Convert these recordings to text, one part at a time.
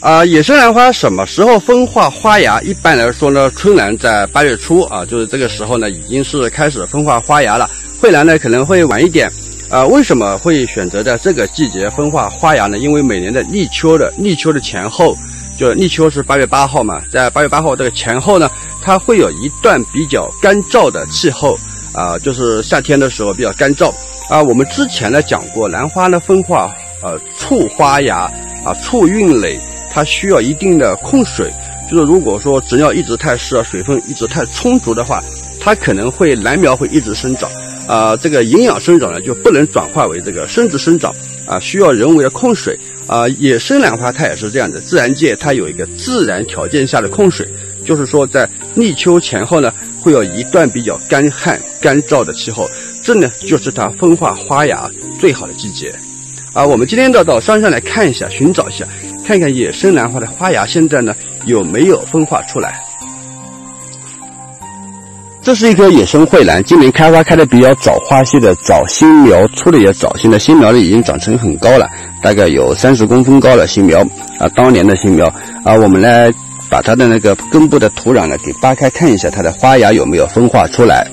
啊，野生兰花什么时候分化花芽？一般来说呢，春兰在八月初啊，就是这个时候呢，已经是开始分化花芽了。蕙兰呢可能会晚一点。啊，为什么会选择在这个季节分化花芽呢？因为每年的立秋的立秋的前后，就立秋是八月八号嘛，在八月八号这个前后呢，它会有一段比较干燥的气候啊，就是夏天的时候比较干燥啊。我们之前呢讲过，兰花呢分化呃促花芽啊促韵蕾。它需要一定的控水，就是如果说植料一直太湿啊，水分一直太充足的话，它可能会兰苗会一直生长，啊，这个营养生长呢就不能转化为这个生殖生长，啊，需要人为的控水，啊，野生兰花它也是这样的，自然界它有一个自然条件下的控水，就是说在立秋前后呢，会有一段比较干旱干燥的气候，这呢就是它分化花芽最好的季节，啊，我们今天到到山上来看一下，寻找一下。看看野生兰花的花芽现在呢有没有分化出来？这是一棵野生蕙兰，今年开花开的比较早，花期的早，新苗出的也早，现在新苗呢已经长成很高了，大概有三十公分高了新苗啊，当年的新苗啊，我们来把它的那个根部的土壤呢给扒开看一下，它的花芽有没有分化出来。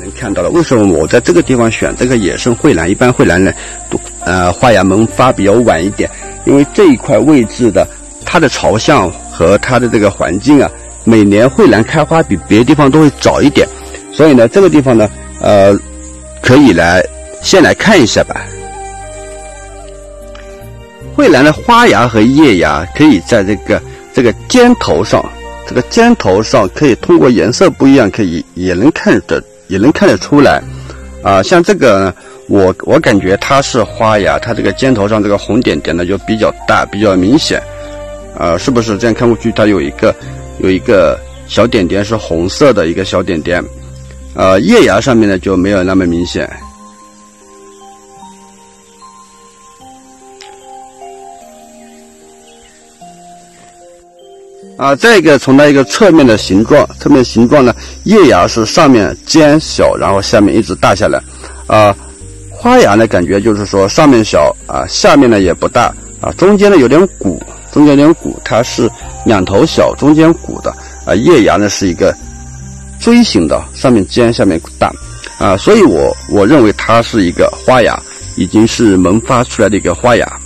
能看到了，为什么我在这个地方选这个野生蕙兰？一般蕙兰呢，都呃花芽萌发比较晚一点，因为这一块位置的它的朝向和它的这个环境啊，每年蕙兰开花比别的地方都会早一点，所以呢，这个地方呢，呃，可以来先来看一下吧。蕙兰的花芽和叶芽可以在这个这个尖头上，这个尖头上可以通过颜色不一样，可以也能看得。也能看得出来，啊，像这个呢，我我感觉它是花芽，它这个尖头上这个红点点呢就比较大，比较明显，啊，是不是？这样看过去它有一个有一个小点点是红色的一个小点点，呃，叶芽上面呢就没有那么明显。啊，再一个从它一个侧面的形状，侧面形状呢，叶芽是上面尖小，然后下面一直大下来，啊，花芽呢感觉就是说上面小啊，下面呢也不大啊，中间呢有点鼓，中间有点鼓，它是两头小，中间鼓的啊，叶芽呢是一个锥形的，上面尖，下面大啊，所以我我认为它是一个花芽，已经是萌发出来的一个花芽。